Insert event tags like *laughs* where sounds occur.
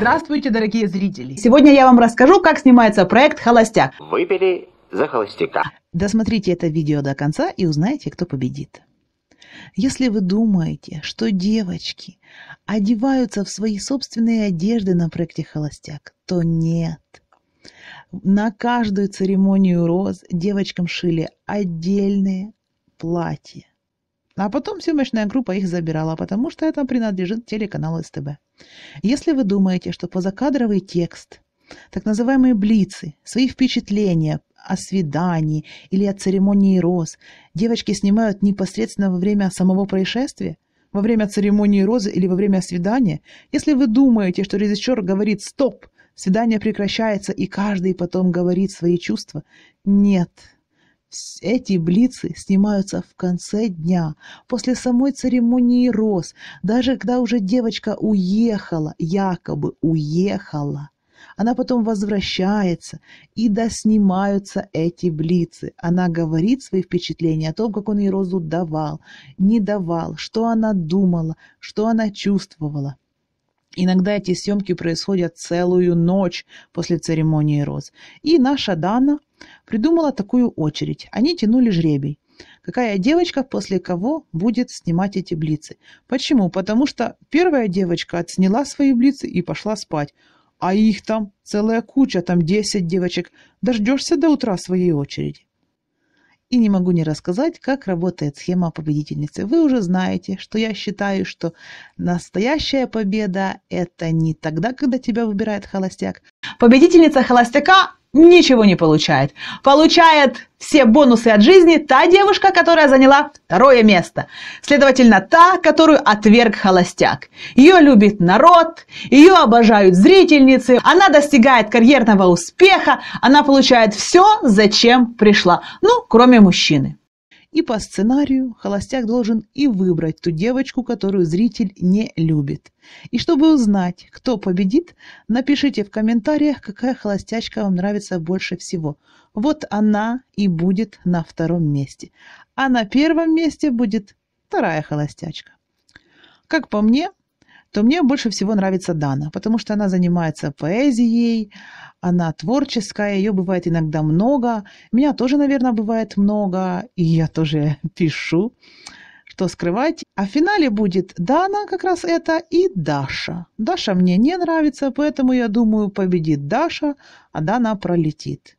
Здравствуйте, дорогие зрители! Сегодня я вам расскажу, как снимается проект «Холостяк». Выпили за холостяка. Досмотрите это видео до конца и узнаете, кто победит. Если вы думаете, что девочки одеваются в свои собственные одежды на проекте «Холостяк», то нет. На каждую церемонию роз девочкам шили отдельные платья. А потом съемочная группа их забирала, потому что это принадлежит телеканалу СТБ. Если вы думаете, что позакадровый текст, так называемые блицы, свои впечатления о свидании или о церемонии роз девочки снимают непосредственно во время самого происшествия, во время церемонии розы или во время свидания, если вы думаете, что режиссер говорит «стоп», свидание прекращается и каждый потом говорит свои чувства, нет – эти блицы снимаются в конце дня, после самой церемонии роз, даже когда уже девочка уехала, якобы уехала. Она потом возвращается, и доснимаются эти блицы. Она говорит свои впечатления о том, как он ей розу давал, не давал, что она думала, что она чувствовала. Иногда эти съемки происходят целую ночь после церемонии роз. И наша Дана придумала такую очередь. Они тянули жребий. Какая девочка после кого будет снимать эти блицы? Почему? Потому что первая девочка отсняла свои блицы и пошла спать. А их там целая куча, там 10 девочек. Дождешься до утра своей очереди. И не могу не рассказать, как работает схема победительницы. Вы уже знаете, что я считаю, что настоящая победа – это не тогда, когда тебя выбирает холостяк. Победительница холостяка ничего не получает. Получает все бонусы от жизни та девушка, которая заняла второе место. Следовательно, та, которую отверг холостяк. Ее любит народ, ее обожают зрительницы, она достигает карьерного успеха, она получает все, зачем пришла. Ну, кроме мужчины. И по сценарию холостяк должен и выбрать ту девочку, которую зритель не любит. И чтобы узнать, кто победит, напишите в комментариях, какая холостячка вам нравится больше всего. Вот она и будет на втором месте. А на первом месте будет вторая холостячка. Как по мне, то мне больше всего нравится Дана, потому что она занимается поэзией, она творческая, ее бывает иногда много. Меня тоже, наверное, бывает много, и я тоже *laughs* пишу, что скрывать. А в финале будет Дана, как раз это, и Даша. Даша мне не нравится, поэтому я думаю, победит Даша, а Дана пролетит.